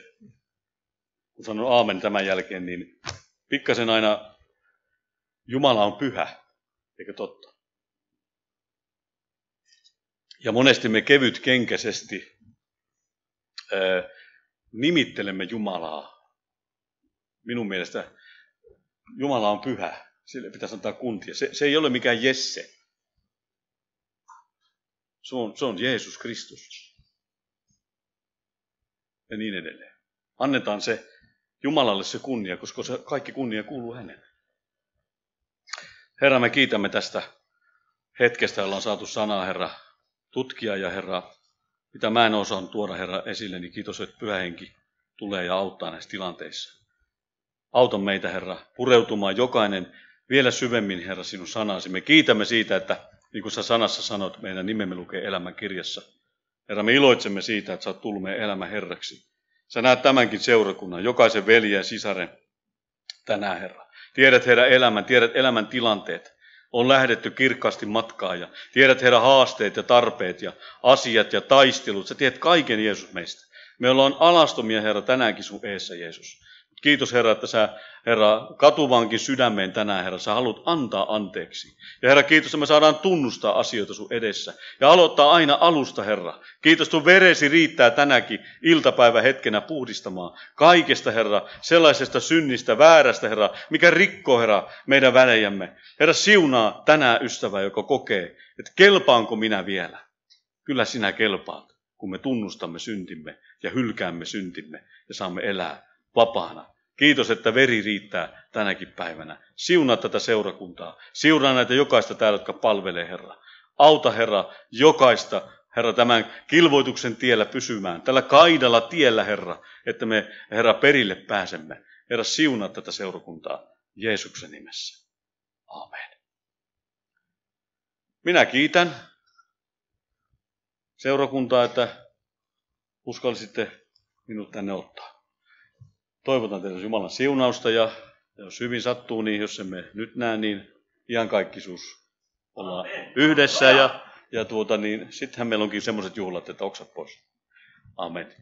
kun sanon aamen tämän jälkeen, niin pikkasen aina Jumala on pyhä, eikö totta? Ja monesti me kevyt kenkäisesti ää, nimittelemme Jumalaa. Minun mielestä Jumala on pyhä. Sille pitäisi antaa kuntia. Se, se ei ole mikään Jesse. Se on, se on Jeesus Kristus. Ja niin edelleen. Annetaan se Jumalalle se kunnia, koska se kaikki kunnia kuuluu hänelle. Herra, me kiitämme tästä hetkestä, jolla on saatu sanaa, Herra, tutkia ja Herra, mitä mä en osaa tuoda, Herra, esille, niin kiitos, että pyhä henki tulee ja auttaa näissä tilanteissa. Auta meitä, Herra, pureutumaan jokainen vielä syvemmin, Herra, sinun sanasi. Me kiitämme siitä, että niin kuin sä sanassa sanot, meidän nimemme lukee elämän kirjassa. Herra, me iloitsemme siitä, että sä oot tullut meidän elämän herraksi. Sä näet tämänkin seurakunnan, jokaisen veljen ja sisaren tänään, Herra. Tiedät heidän elämän, tiedät elämän tilanteet. On lähdetty kirkkaasti matkaa ja tiedät heidän haasteet ja tarpeet ja asiat ja taistelut. Sä tiedät kaiken Jeesus meistä. Me ollaan alastomia, Herra, tänäänkin sun eessä, Jeesus. Kiitos Herra, että sä, Herra, katuvankin sydämeen tänään, Herra, sä haluat antaa anteeksi. Ja Herra, kiitos, että me saadaan tunnustaa asioita sun edessä. Ja aloittaa aina alusta, Herra. Kiitos, tuon veresi riittää tänäkin iltapäivä hetkenä puhdistamaan kaikesta, Herra, sellaisesta synnistä, väärästä, Herra, mikä rikkoo, Herra, meidän välejämme. Herra, siunaa tänään ystävä, joka kokee, että kelpaanko minä vielä. Kyllä sinä kelpaat, kun me tunnustamme syntimme ja hylkäämme syntimme ja saamme elää vapaana. Kiitos, että veri riittää tänäkin päivänä. Siunaa tätä seurakuntaa. Siunaa näitä jokaista täällä, jotka palvelee Herra. Auta Herra jokaista, Herra, tämän kilvoituksen tiellä pysymään. Tällä kaidalla tiellä, Herra, että me, Herra, perille pääsemme. Herra, siunaa tätä seurakuntaa Jeesuksen nimessä. Amen. Minä kiitän seurakuntaa, että uskalsitte minut tänne ottaa. Toivotan teille Jumalan siunausta ja jos hyvin sattuu, niin jos emme nyt näe, niin ihan kaikkisuus ollaan yhdessä ja, ja tuota, niin sittenhän meillä onkin semmoiset juhlat, että oksat pois. Amen.